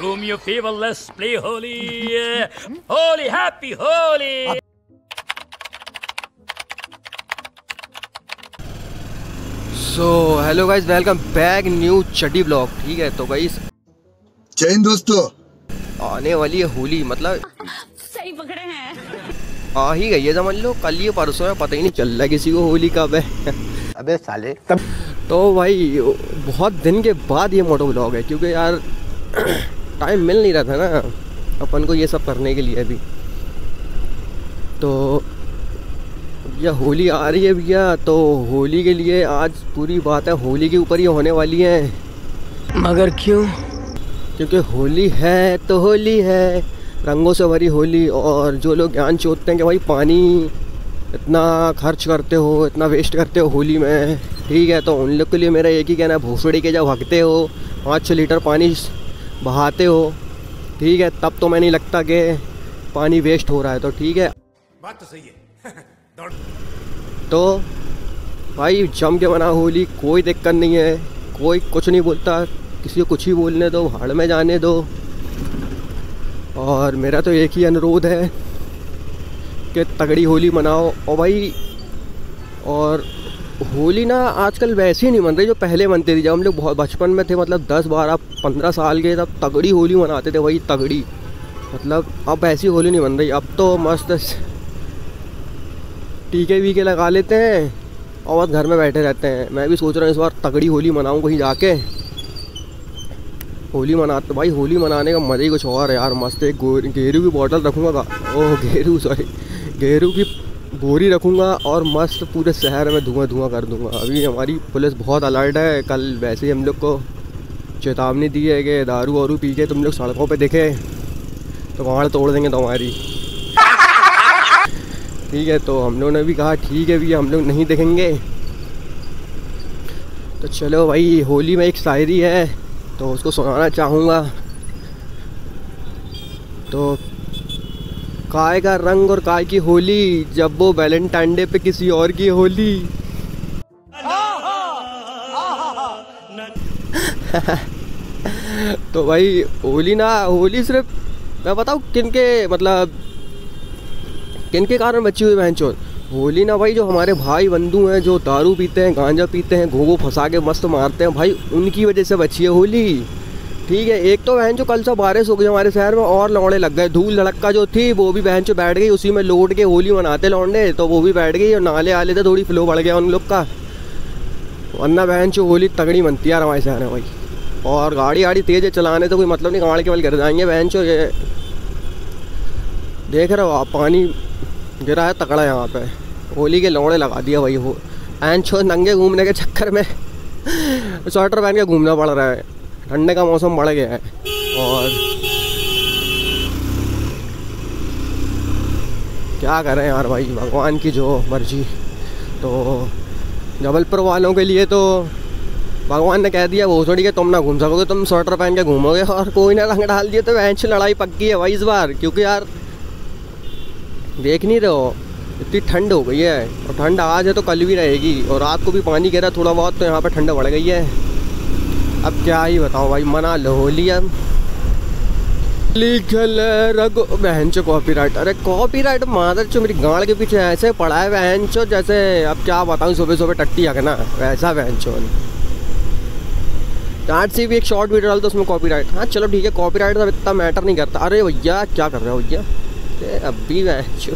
Do me a favor, let's play Holy. Holy, happy Holy. So hello guys welcome back new चड्डी blog ठीक है तो guys जय हिंद दोस्तों आने वाली है होली मतलब सही पकड़े हैं आ ही गई है समझ लो कल ये परसों है पता ही नहीं चल रहा है किसी को होली कब है अबे साले तब तो भाई बहुत दिन के बाद ये मोटो ब्लॉग है क्योंकि यार टाइम मिल नहीं रहा था ना अपन को ये सब करने के लिए अभी। तो भैया होली आ रही है भैया तो होली के लिए आज पूरी बात है होली के ऊपर ही होने वाली है। मगर क्यों? क्योंकि होली है तो होली है रंगों से भरी होली और जो लोग ज्ञान चोतते हैं कि भाई पानी इतना खर्च करते हो इतना वेस्ट करते हो होली में ठीक है तो उन लोग के लिए मेरा एक ही कहना है भूसड़ी के जब हकते हो पाँच छः लीटर पानी बहाते हो। ठीक है तब तो मैं नहीं लगता कि पानी वेस्ट हो रहा है तो ठीक है। बात तो सही है। तो भाई जम के बना होली कोई दिक्कत नहीं है। कोई कुछ नहीं बोलता किसी को कुछ ही बोलने दो भाड़ में जाने दो। और मेरा तो एक ही अनुरोध है कि तगड़ी होली मनाओ। और भाई और होली ना आजकल वैसे नहीं मन रही, जो पहले मनती थी। जब हम लोग बहुत बचपन में थे मतलब दस, बारह, पंद्रह साल के, तब तगड़ी होली मनाते थे, वही तगड़ी। मतलब अब ऐसी होली नहीं बन रही। अब तो मस्त टीके वीके लगा लेते हैं और बस घर में बैठे रहते हैं। मैं भी सोच रहा हूँ इस बार तगड़ी होली मनाऊँ कहीं जाके। होली मनाते, भाई होली मनाने का मज़ा ही कुछ और है यार। मस्त एक गेरू की बॉटल रखूँगा ओह, गेरू सॉरी गेरू की बोरी रखूँगा और मस्त पूरे शहर में धुआँ धुआँ कर दूँगा। अभी हमारी पुलिस बहुत अलर्ट है। कल वैसे ही हम लोग को चेतावनी दी है कि दारू वारू पी के तुम लोग सड़कों पे दिखे। तो गाड़ तोड़ देंगे तुम्हारी ठीक है तो हम लोगों ने भी कहा, ठीक है भैया हम लोग नहीं देखेंगे। तो चलो भाई, होली में एक शायरी है तो उसको सुनाना चाहूँगा। तो काय का रंग और काय की होली, जब वो वैलेंटाइन डे पे किसी और की होली। तो भाई, होली ना, होली सिर्फ़, मैं बताऊँ किन के मतलब किन के कारण बची हुई बहन चोर होली ना भाई, जो हमारे भाई बंधु हैं, जो दारू पीते हैं, गांजा पीते हैं, घोघो फंसा के मस्त मारते हैं, भाई, उनकी वजह से बची है होली। ठीक है, एक तो बहन जो कल से बारिश हो गई हमारे शहर में और लौड़े लग गए। धूल धड़क्का जो थी, वो भी बहन जो बैठ गई, उसी में लौट के होली मनाते लौंडे तो वो भी बैठ गई और नाले आले थे थोड़ी फ्लो बढ़ गया उन लोग का। वरना बहन जो होली तगड़ी बनती यार हमारे शहर में भाई। और गाड़ी गाड़ी तेज है, चलाने तो कोई मतलब नहीं, गाड़ी केवल गिर जाएँगे बहन चो, ये देख रहे हो आप, पानी गिरा है तकड़ा यहाँ पे। होली के लौड़े लगा दिया भाई, हो एन छो नंगे घूमने के चक्कर में। स्वेटर पहन के घूमना पड़ रहा है। ठंडे का मौसम बढ़ गया है। और क्या करें यार भाई, भगवान की जो मर्ज़ी। तो जबलपुर वालों के लिए तो भगवान ने कह दिया वो थोड़ी कि तुम ना घूम सकोगे, तुम स्वेटर पहन के घूमोगे। और कोई ना रंग डाल दिए तो वैंच लड़ाई पक्की है भाई इस बार, क्योंकि यार देख नहीं रहे हो, इतनी ठंड हो गई है। और ठंड आज है तो कल भी रहेगी, और रात को भी पानी गिरा थोड़ा बहुत तो यहाँ पर ठंड बढ़ गई है। अब क्या ही बताओ भाई, मना लो होली अब लिखल रगो बहन चो कॉपी राइट अरे कॉपी राइट मादर चो मेरी गाड़ के पीछे ऐसे पड़ा है, बहन चो, जैसे अब क्या बताऊँ सुबह सुबह टट्टी हकना वैसा बहन चो। डांट से भी एक शॉर्ट वीडियो डाल दो, उसमें कॉपी राइट हाँ चलो ठीक है कॉपी राइट तो इतना मैटर नहीं करता। अरे भैया, क्या कर रहे हो भैया? अब भी बहन चो।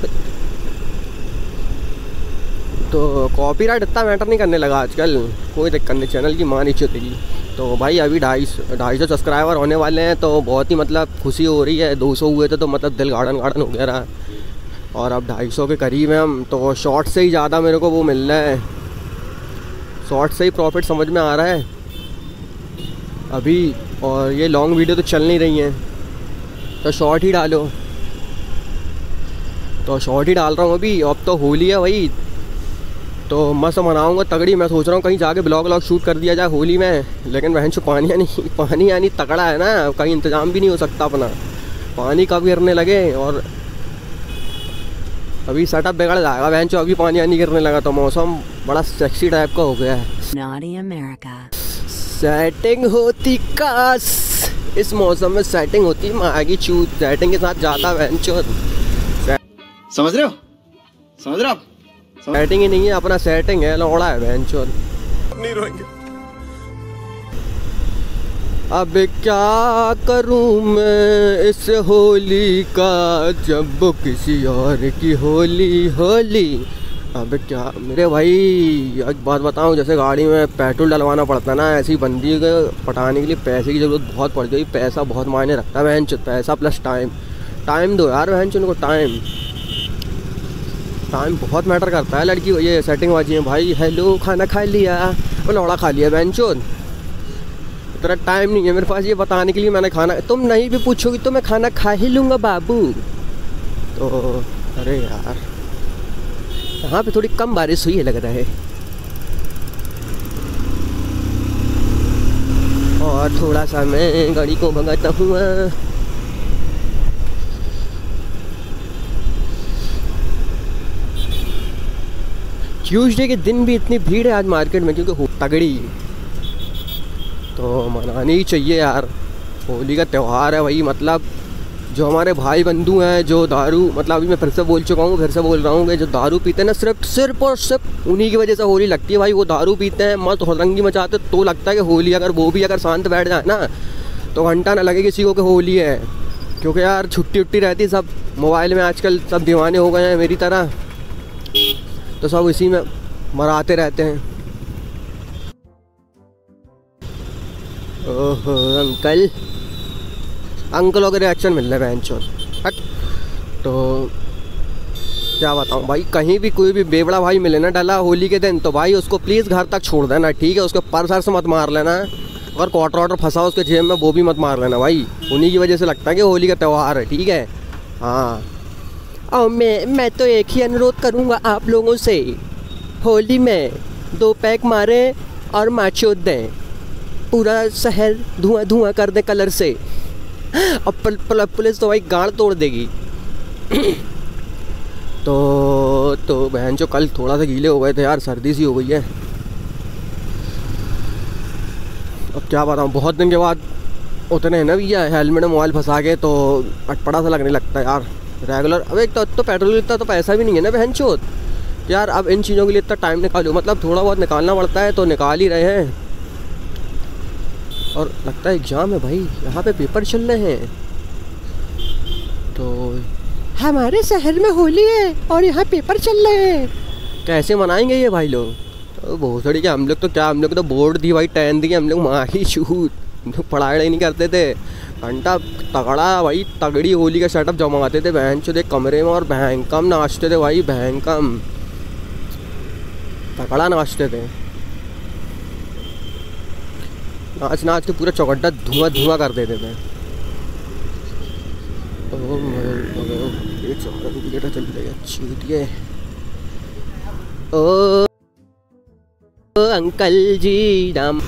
तो कॉपीराइट इतना मैटर नहीं करने लगा आजकल। कोई दिक्कत नहीं चैनल की मान इच्छा तेरी। तो भाई अभी ढाई ढाई सौ सब्सक्राइबर होने वाले हैं तो बहुत ही मतलब खुशी हो रही है। दो सौ हुए थे तो मतलब दिल गार्डन गार्डन हो गया रहा। और अब ढाई सौ के करीब हैं हम तो शॉर्ट से ही ज़्यादा मेरे को वो मिल रहा है। शॉर्ट से ही प्रॉफिट समझ में आ रहा है। अभी और ये लॉन्ग वीडियो तो चल नहीं रही हैं। तो शॉर्ट ही डालो। तो शॉर्ट ही डाल रहा हूँ अभी। अब तो होली है भाई। तो मैं मस्त मनाऊँगा तगड़ी मैं सोच रहा हूँ कहीं जाके ब्लॉग व्लॉग शूट कर दिया जाए होली में। लेकिन बहन चो पानी यानी पानी यानी तगड़ा है ना कहीं इंतज़ाम भी नहीं हो सकता अपना। पानी कब गिरने लगे और अभी सेटअप बिगड़ जाएगा बहन चो अभी पानी यानी गिरने लगा तो मौसम बड़ा सेक्सी टाइप का हो गया है। सेटिंग होती काश इस मौसम में सेटिंग होती है माँ की चूत। सेटिंग के साथ जाता है समझ रहे हो? समझ रहे हो सेटिंग ही नहीं है अपना सेटिंग है लौड़ा है बहन नहीं रोएँगे। अब क्या करूँ मैं इस होली का जब किसी और की होली होली? अब क्या मेरे भाई एक बात बताऊँ जैसे गाड़ी में पेट्रोल डलवाना पड़ता है ना ऐसी बंदी को पटाने के लिए पैसे की ज़रूरत बहुत पड़ गई पैसा बहुत मायने रखता है बहन पैसा प्लस टाइम टाइम दो यार बहन को टाइम टाइम बहुत मैटर करता है। लड़की ये सेटिंग बाजी है भाई हेलो खाना खा लिया? वो लौड़ा खा लिया, बहन चोद। तेरा टाइम नहीं है मेरे पास, ये बताने के लिए मैंने खाना तुम नहीं भी पूछोगी तो मैं खाना खा ही लूँगा, बाबू। तो अरे यार, यहाँ पे थोड़ी कम बारिश हुई है लग रहा है। और थोड़ा सा मैं गाड़ी को भगाता हुआ ट्यूसडे के दिन भी इतनी भीड़ है आज मार्केट में, क्योंकि तगड़ी। तो मनानी ही चाहिए यार। होली का त्यौहार है वही मतलब जो हमारे भाई बंधु हैं, जो दारू मतलब अभी मैं फिर से बोल चुका हूँ, फिर से बोल रहा हूँ कि जो दारू पीते हैं ना, सिर्फ़ सिर्फ़ और सिर्फ़ उन्हीं की वजह से होली लगती है भाई। वो दारू पीते हैं, मस्त रंगी मचाते तो लगता है कि होली, अगर वो भी अगर शांत बैठ जाए ना तो घंटा ना लगे किसी को कि होली है। क्योंकि यार छुट्टी उट्टी रहती सब, मोबाइल में आजकल सब दीवाने हो गए हैं मेरी तरह। तो सब इसी में मराते रहते हैं। ओहो, अंकल। अंकलों के रिएक्शन मिल रहे हैं चोर तो क्या बताऊँ भाई, कहीं भी कोई भी बेबड़ा भाई मिले ना डला होली के दिन तो भाई उसको प्लीज़ घर तक छोड़ देना, ठीक है? उसके पर से मत मार लेना। अगर क्वार्टर वाटर फंसा उसके जेब में, वो भी मत मार लेना भाई। उन्हीं की वजह से लगता है कि होली का त्यौहार है, ठीक है? हाँ। और मैं मैं तो एक ही अनुरोध करूँगा आप लोगों से। होली में दो पैक मारें और माचो दें। पूरा शहर धुआँ धुआँ कर दें कलर से। और पुलिस तो भाई गाड़ तोड़ देगी। तो तो बहन जो कल थोड़ा सा गीले हो गए थे यार, सर्दी सी हो गई है। अब क्या बताऊँ, बहुत दिन के बाद उतने हैं ना भैया, हेलमेट मोबाइल फंसा के तो अटपड़ा सा लगने लगता है यार। रेगुलर अब एक तो, तो पेट्रोल इतना तो पैसा भी नहीं है ना बहन चोत यार अब इन चीज़ों के लिए इतना टाइम निकालो। मतलब थोड़ा बहुत निकालना पड़ता है तो निकाल ही रहे हैं। और लगता है एग्ज़ाम है भाई। यहाँ पे पेपर चल रहे हैं। तो हमारे शहर में होली है और यहाँ पेपर चल रहे हैं। कैसे मनाएँगे ये भाई लोग? तो बहुत सड़ी क्या हम लोग तो क्या हम लोग तो बोर्ड दी भाई टेन दी हम लोग माँ ही छूट पढ़ाई नहीं करते थे। घंटा तगड़ा भाई तगड़ी होली का सेटअप जमाते थे बहन चो कमरे में और कम नाचते थे भाई कम तगड़ा नाचते थे। नाच नाच के पूरा चौकड्डा धुआँ धुआँ कर देते थे। ओ, ओ अंकल जी राम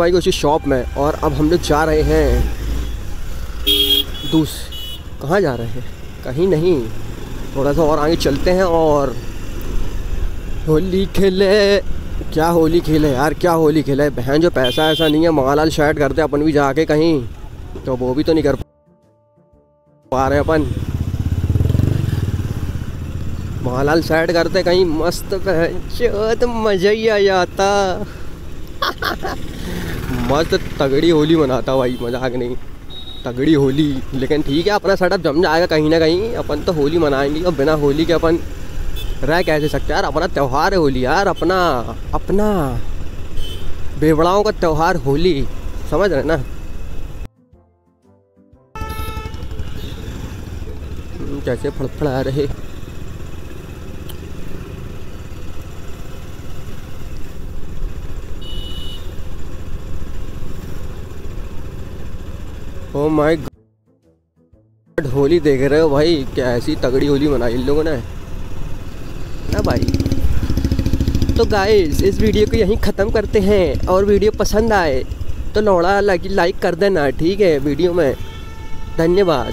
भाई उसी शॉप में, और अब हम लोग जा रहे हैं। दूस, कहाँ जा रहे हैं? कहीं नहीं। थोड़ा सा और आगे चलते हैं और होली खेले। क्या होली खेले यार, क्या होली खेले? बहन, जो पैसा ऐसा नहीं है मंगालाल शायद करते अपन भी जाके कहीं। तो वो भी तो नहीं कर पा रहे अपन। महालाल साइड करते कहीं, मस्त मज़ा ही आ जाता। मस्त तगड़ी होली मनाता भाई, मज़ाक नहीं। तगड़ी होली, लेकिन ठीक है, अपना सेटअप जम जाएगा कहीं ना कहीं। अपन तो होली मनाएँगे, और बिना होली के अपन रह कैसे सकते यार? अपना त्यौहार है होली यार, अपना अपना। बेवड़ाओं का त्यौहार होली, समझ रहे ना? कैसे फड़फड़ा रहे? ओ माय गॉड होली देख रहे हो भाई क्या ऐसी तगड़ी होली मनाई इन लोगों ने। ना भाई। तो गाइस इस वीडियो को यहीं ख़त्म करते हैं, और वीडियो पसंद आए तो लौड़ा लाइक कर देना, ठीक है वीडियो में। धन्यवाद।